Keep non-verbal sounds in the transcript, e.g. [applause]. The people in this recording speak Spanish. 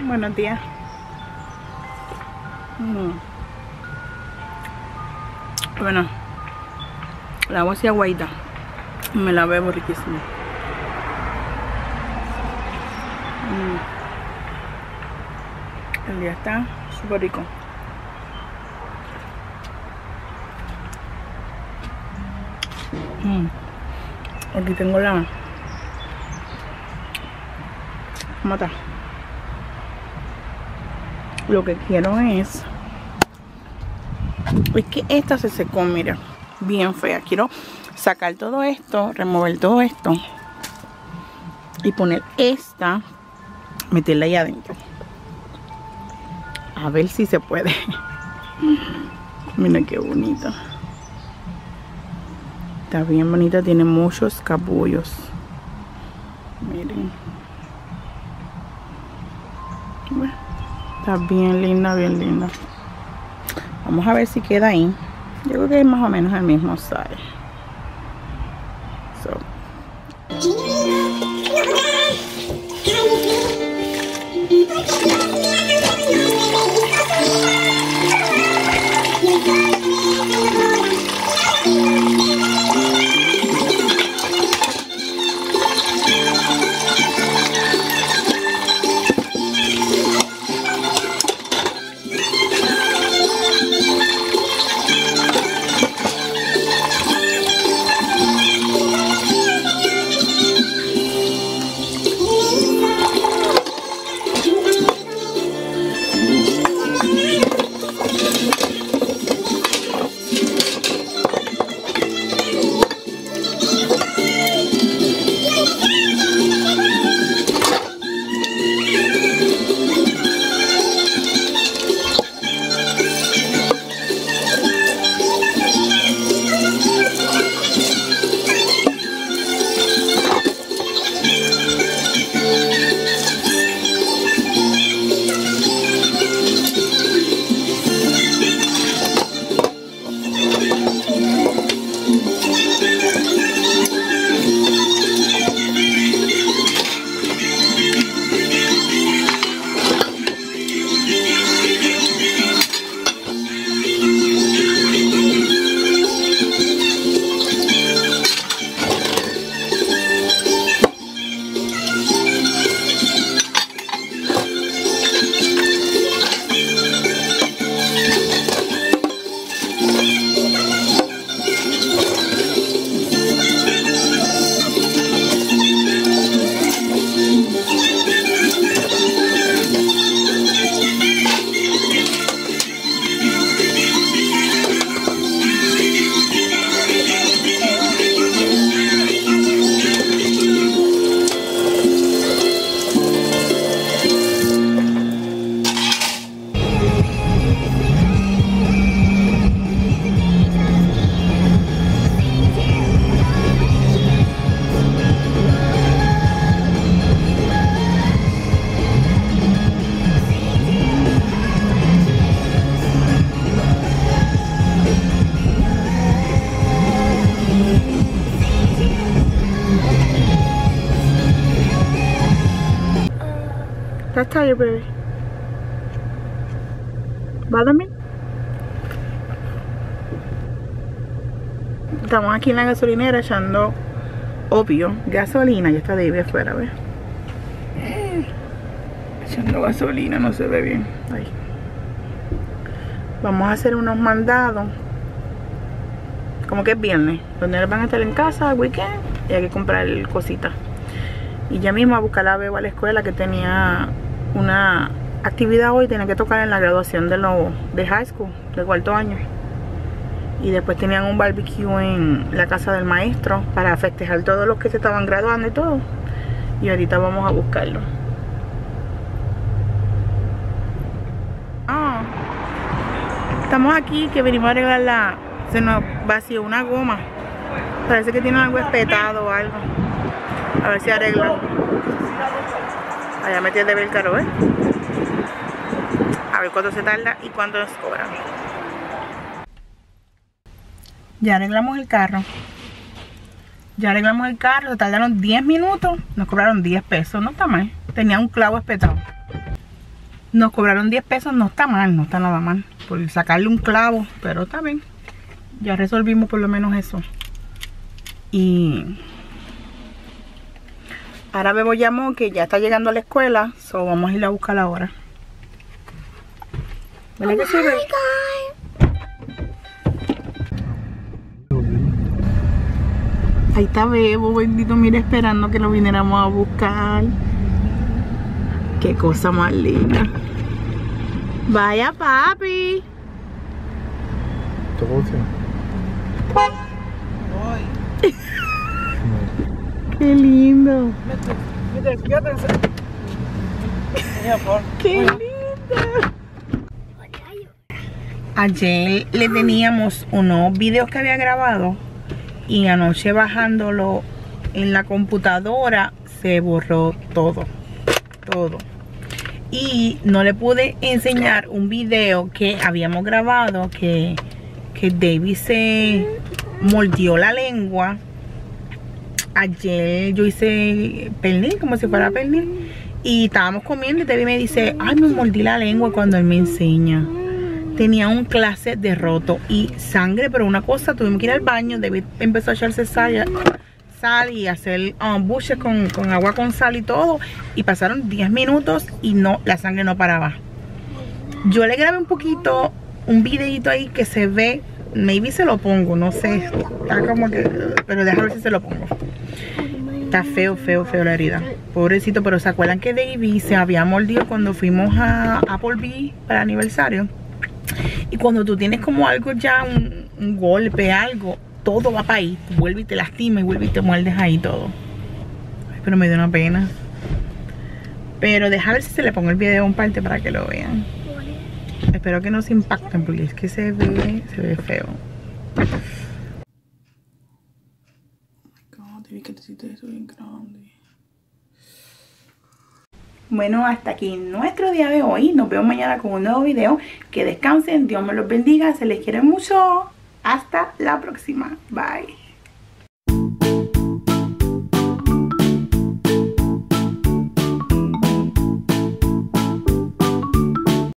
Buenos días. Mm. Bueno, la agua así aguaita. Me la bebo riquísimo. Mm. El día está súper rico. Mm. Aquí tengo la mata. Lo que quiero es es que esta se secó, mira, bien fea. Quiero sacar todo esto, remover todo esto y poner esta, meterla ahí adentro. A ver si se puede. [laughs] Mira qué bonita. Está bien bonita, tiene muchos capullos. Miren. Está bien linda, bien linda. Vamos a ver si queda ahí. Yo creo que es más o menos el mismo size. That's. ¿Va a dormir? Estamos aquí en la gasolinera echando obvio gasolina. Ya está David afuera, ¿ves? Echando gasolina, no se ve bien. Vamos a hacer unos mandados. Como que es viernes. Donde van a estar en casa, weekend. Y hay que comprar cositas. Y ya mismo a buscar a Bebo a la escuela que tenía una actividad hoy. Tenía que tocar en la graduación de, lo, de high school, de cuarto año. Y después tenían un barbecue en la casa del maestro para festejar todos los que se estaban graduando y todo. Y ahorita vamos a buscarlo. Ah, estamos aquí que venimos a arreglar la... Se nos vació una goma. Parece que tiene algo espetado o algo. A ver si arregla. Allá metí el de caro, ¿eh? A ver cuánto se tarda y cuánto nos cobran. Ya arreglamos el carro. Ya arreglamos el carro, se tardaron 10 minutos, nos cobraron 10 pesos, no está mal. Tenía un clavo espetado. Nos cobraron 10 pesos, no está mal, no está nada mal. Por sacarle un clavo, pero está bien. Ya resolvimos por lo menos eso. Y ahora Bebo llamó que ya está llegando a la escuela, so vamos a ir a buscar ahora. ¿Verdad que Bebo? Ahí está Bebo, bendito, mira, esperando que lo viniéramos a buscar. Qué cosa más linda. Vaya, papi. ¿Te Qué lindo. Qué lindo. Ayer le teníamos unos videos que había grabado y anoche bajándolo en la computadora se borró todo. Todo. Y no le pude enseñar un video que habíamos grabado que, que David se mordió la lengua ayer yo hice pernil, como si fuera pernil. Y estábamos comiendo y David me dice, ay, me mordí la lengua cuando él me enseña. Tenía un clase de roto y sangre, pero una cosa, tuvimos que ir al baño. David empezó a echarse sal, sal y hacer um, buches con, con agua con sal y todo. Y pasaron 10 minutos y no, la sangre no paraba. Yo le grabé un poquito, un videito ahí que se ve maybe se lo pongo, no sé. Está como que. Pero déjame ver si se lo pongo. Está feo, feo, feo la herida. Pobrecito, pero ¿se acuerdan que David se había mordido cuando fuimos a Applebee para aniversario? Y cuando tú tienes como algo ya, un, un golpe, algo, todo va para ahí. Vuelve y te lastima y vuelve y te muerdes ahí todo. Ay, pero me dio una pena. Pero déjame ver si se le pongo el video en parte para que lo vean. Espero que no se impacten porque es que se ve, se ve feo. Bueno, hasta aquí nuestro día de hoy. Nos vemos mañana con un nuevo video. Que descansen, Dios me los bendiga, se les quiere mucho. Hasta la próxima. Bye.